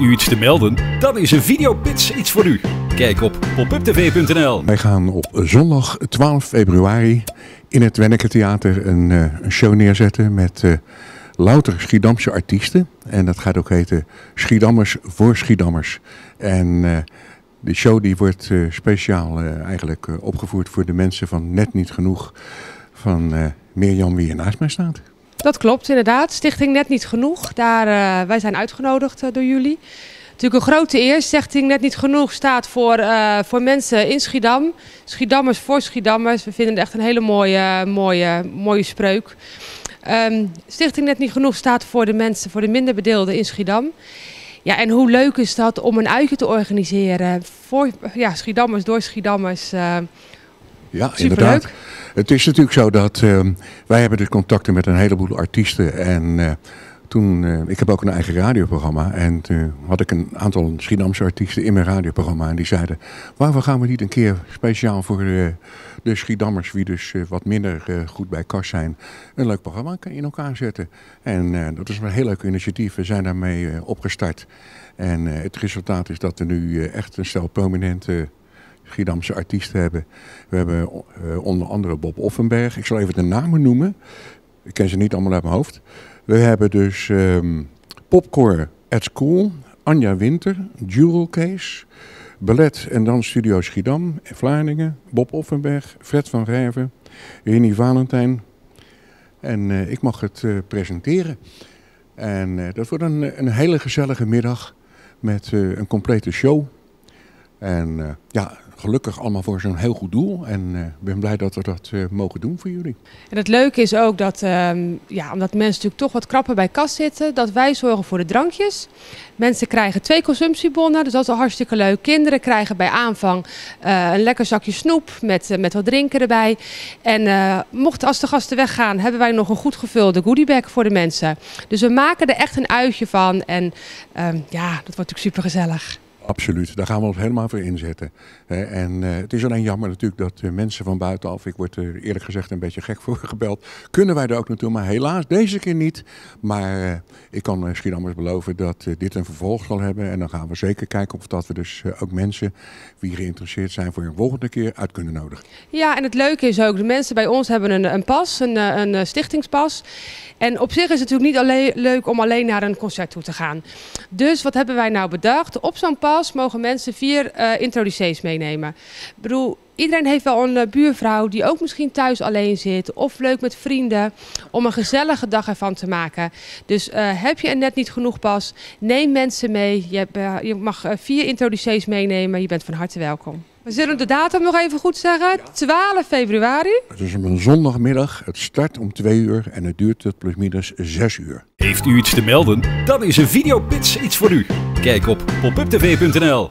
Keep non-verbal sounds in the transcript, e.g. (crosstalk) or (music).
U iets te melden? Dan is een videopits iets voor u. Kijk op popuptv.nl. Wij gaan op zondag 12 februari in het Wenneke Theater een, eh, show neerzetten met eh, louter Schiedamse artiesten. En dat gaat ook heten Schiedammers voor Schiedammers. En uh, de show die wordt speciaal eigenlijk opgevoerd voor de mensen van Net Niet Genoeg van Mirjam wie hier naast mij staat. Dat klopt inderdaad. Stichting Net Niet Genoeg. Daar, uh, wij zijn uitgenodigd uh, door jullie. Natuurlijk een grote eer. Stichting Net Niet Genoeg staat voor, uh, voor mensen in Schiedam. Schiedammers voor Schiedammers. We vinden het echt een hele mooie, mooie, mooie spreuk. Um, Stichting Net Niet Genoeg staat voor de mensen, voor de minder bedeelden in Schiedam. Ja, en hoe leuk is dat om een uitje te organiseren voor ja, Schiedammers, door Schiedammers. Ja, Superleuk. inderdaad. Het is natuurlijk zo dat uh, wij hebben dus contacten met een heleboel artiesten. En uh, toen, uh, ik heb ook een eigen radioprogramma. En toen had ik een aantal Schiedamse artiesten in mijn radioprogramma. En die zeiden, waarom gaan we niet een keer speciaal voor de, de Schiedammers, wie dus wat minder goed bij kas zijn, een leuk programma in elkaar zetten. En dat is een heel leuk initiatief. We zijn daarmee opgestart. En het resultaat is dat er nu echt een stel prominente Schiedamse artiesten hebben. We hebben uh, onder andere Bob Offenberg. Ik zal even de namen noemen. Ik ken ze niet allemaal uit mijn hoofd. We hebben dus um, Popcore at School, Anja Winter, Jurel Case, Ballet en dan Studio Schiedam, Vlaardingen, Bob Offenberg, Fred van Rijven, Rini Valentijn. En uh, ik mag het uh, presenteren. En dat wordt een, een hele gezellige middag met een complete show. En ja, gelukkig allemaal voor zo'n heel goed doel. En ik uh, ben blij dat we dat uh, mogen doen voor jullie. En het leuke is ook dat, um, ja, omdat mensen natuurlijk toch wat krapper bij kas zitten, dat wij zorgen voor de drankjes. Mensen krijgen twee consumptiebonnen, dus dat is al hartstikke leuk. Kinderen krijgen bij aanvang uh, een lekker zakje snoep met, met wat drinken erbij. En mochten als de gasten weggaan, hebben wij nog een goed gevulde goodiebag voor de mensen. Dus we maken er echt een uitje van. En um, ja, dat wordt natuurlijk super gezellig. Absoluut, daar gaan we ons helemaal voor inzetten. En uh, het is alleen jammer natuurlijk dat uh, mensen van buitenaf, ik word er eerlijk gezegd een beetje gek voor (laughs) gebeld, kunnen wij er ook naartoe, maar helaas deze keer niet. Maar uh, ik kan uh, Schiedammers beloven dat dit een vervolg zal hebben en dan gaan we zeker kijken of dat we dus ook mensen die geïnteresseerd zijn voor een volgende keer uit kunnen nodigen. Ja, en het leuke is ook, de mensen bij ons hebben een, een pas, een, een stichtingspas. En op zich is het natuurlijk niet alleen leuk om alleen naar een concert toe te gaan. Dus wat hebben wij nou bedacht? Op zo'n pas mogen mensen vier uh, introducees meenemen. Ik bedoel, iedereen heeft wel een uh, buurvrouw die ook misschien thuis alleen zit. Of leuk met vrienden. Om een gezellige dag ervan te maken. Dus uh, heb je er net niet genoeg pas, neem mensen mee. Je, hebt, je mag vier introducees meenemen. Je bent van harte welkom. We zullen de datum nog even goed zeggen. 12 februari. Het is een zondagmiddag. Het start om 2 uur en het duurt tot plusminus 6 uur. Heeft u iets te melden? Dan is een videopits iets voor u. Kijk op popuptv.nl